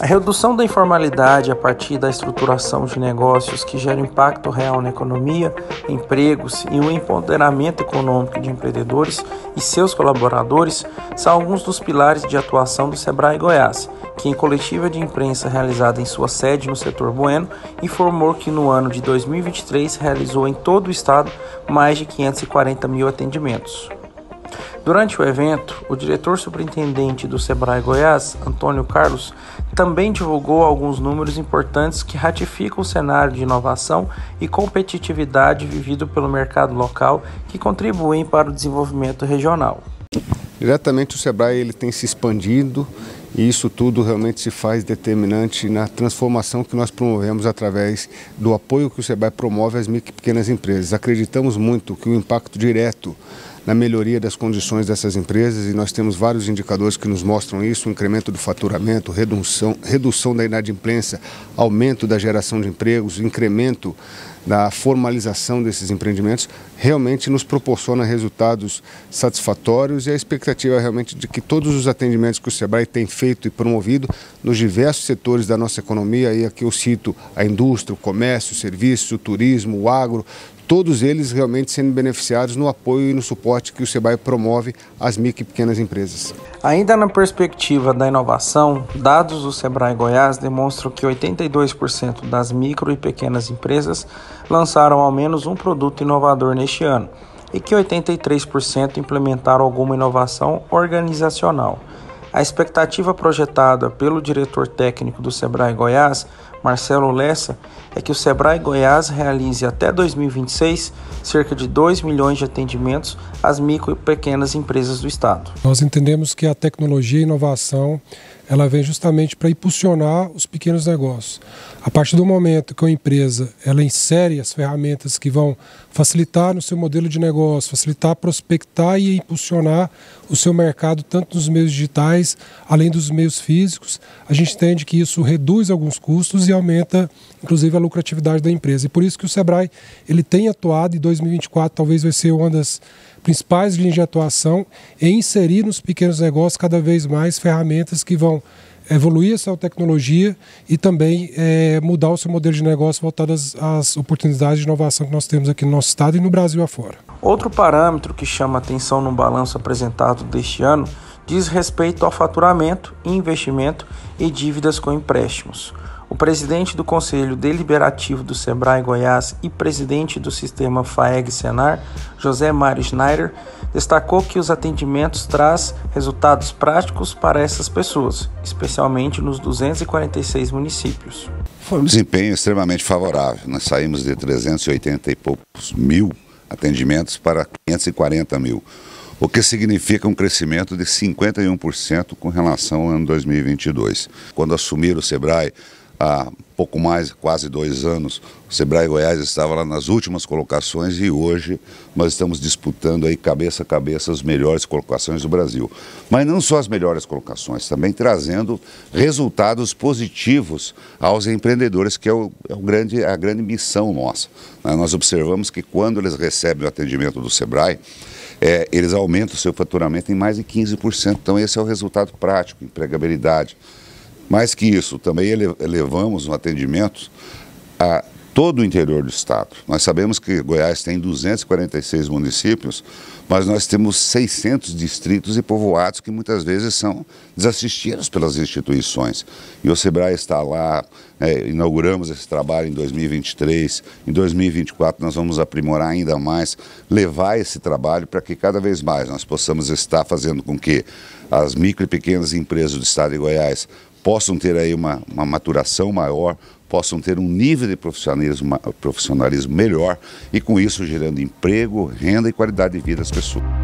A redução da informalidade a partir da estruturação de negócios que gera impacto real na economia, empregos e o empoderamento econômico de empreendedores e seus colaboradores são alguns dos pilares de atuação do Sebrae Goiás, que em coletiva de imprensa realizada em sua sede no setor Bueno, informou que no ano de 2023 realizou em todo o estado mais de 540 mil atendimentos. Durante o evento, o diretor superintendente do Sebrae Goiás, Antônio Carlos, também divulgou alguns números importantes que ratificam o cenário de inovação e competitividade vivido pelo mercado local que contribuem para o desenvolvimento regional. Diretamente o Sebrae ele tem se expandido e isso tudo realmente se faz determinante na transformação que nós promovemos através do apoio que o Sebrae promove às micro e pequenas empresas. Acreditamos muito que o impacto direto na melhoria das condições dessas empresas e nós temos vários indicadores que nos mostram isso, o incremento do faturamento, redução, redução da inadimplência, aumento da geração de empregos, incremento da formalização desses empreendimentos, realmente nos proporciona resultados satisfatórios e a expectativa é realmente de que todos os atendimentos que o SEBRAE tem feito e promovido nos diversos setores da nossa economia, e aqui eu cito a indústria, o comércio, o serviço, o turismo, o agro, todos eles realmente sendo beneficiados no apoio e no suporte que o SEBAE promove às micro e pequenas empresas. Ainda na perspectiva da inovação, dados do Sebrae Goiás demonstram que 82% das micro e pequenas empresas lançaram ao menos um produto inovador neste ano e que 83% implementaram alguma inovação organizacional. A expectativa projetada pelo diretor técnico do Sebrae Goiás, Marcelo Lessa, é que o Sebrae Goiás realize até 2026 cerca de 2 milhões de atendimentos às micro e pequenas empresas do estado. Nós entendemos que a tecnologia e a inovação ela vem justamente para impulsionar os pequenos negócios. A partir do momento que a empresa ela insere as ferramentas que vão facilitar no seu modelo de negócio, facilitar, prospectar e impulsionar o seu mercado tanto nos meios digitais, além dos meios físicos, a gente entende que isso reduz alguns custos e aumenta, inclusive, a lucratividade da empresa. E por isso que o Sebrae ele tem atuado e 2024 talvez vai ser uma das principais linhas de atuação em inserir nos pequenos negócios cada vez mais ferramentas que vão evoluir essa tecnologia e também é, mudar o seu modelo de negócio voltado às, às, oportunidades de inovação que nós temos aqui no nosso estado e no Brasil afora. Outro parâmetro que chama atenção no balanço apresentado deste ano diz respeito ao faturamento, investimento e dívidas com empréstimos. O presidente do Conselho Deliberativo do Sebrae Goiás e presidente do sistema FAEG-Senar, José Mário Schneider, destacou que os atendimentos traz resultados práticos para essas pessoas, especialmente nos 246 municípios. Foi um desempenho extremamente favorável. Nós saímos de 380 e poucos mil atendimentos para 540 mil, o que significa um crescimento de 51% com relação ao ano 2022. Quando assumiram o Sebrae, há pouco mais, quase dois anos, o Sebrae Goiás estava lá nas últimas colocações e hoje nós estamos disputando aí cabeça a cabeça as melhores colocações do Brasil. Mas não só as melhores colocações, também trazendo resultados positivos aos empreendedores, que é, o, é o grande, a grande missão nossa. Né? Nós observamos que quando eles recebem o atendimento do Sebrae, é, eles aumentam o seu faturamento em mais de 15%. Então esse é o resultado prático, empregabilidade. Mais que isso, também elevamos o atendimento a todo o interior do estado. Nós sabemos que Goiás tem 246 municípios, mas nós temos 600 distritos e povoados que muitas vezes são desassistidos pelas instituições. E o SEBRAE está lá, é, inauguramos esse trabalho em 2023, em 2024 nós vamos aprimorar ainda mais, levar esse trabalho para que cada vez mais nós possamos estar fazendo com que as micro e pequenas empresas do estado de Goiás possam ter aí uma, uma maturação maior, possam ter um nível de profissionalismo, profissionalismo melhor e com isso gerando emprego, renda e qualidade de vida às pessoas.